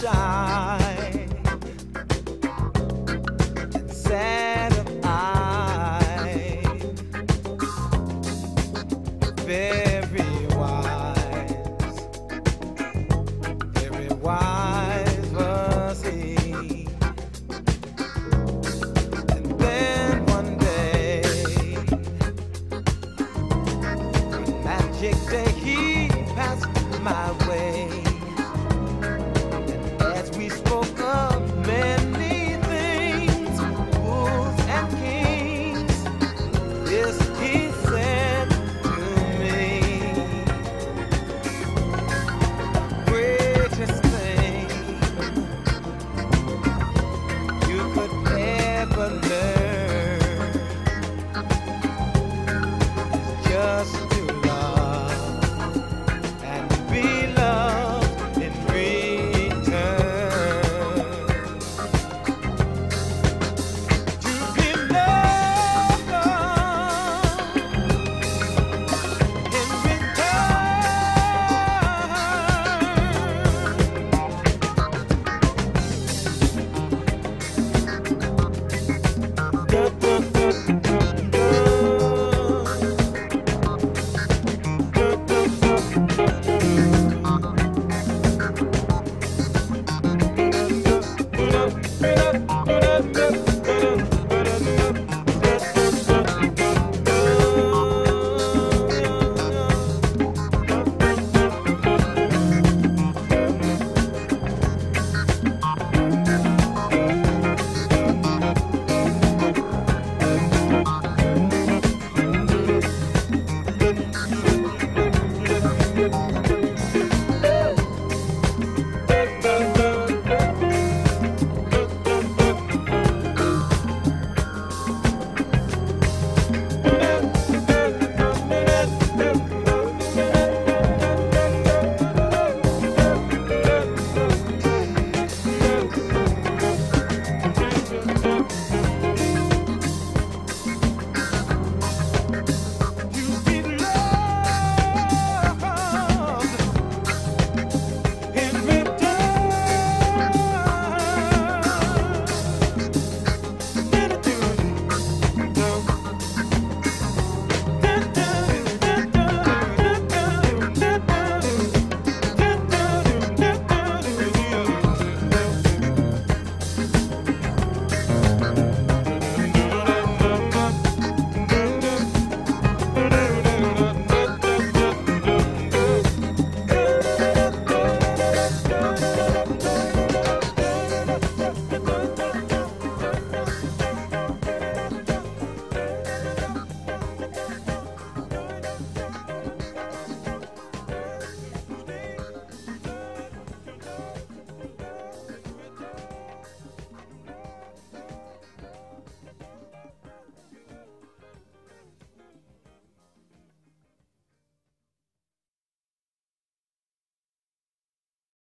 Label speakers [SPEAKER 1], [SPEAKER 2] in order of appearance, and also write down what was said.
[SPEAKER 1] shy very wise, very wise. And then one day, magic day. Just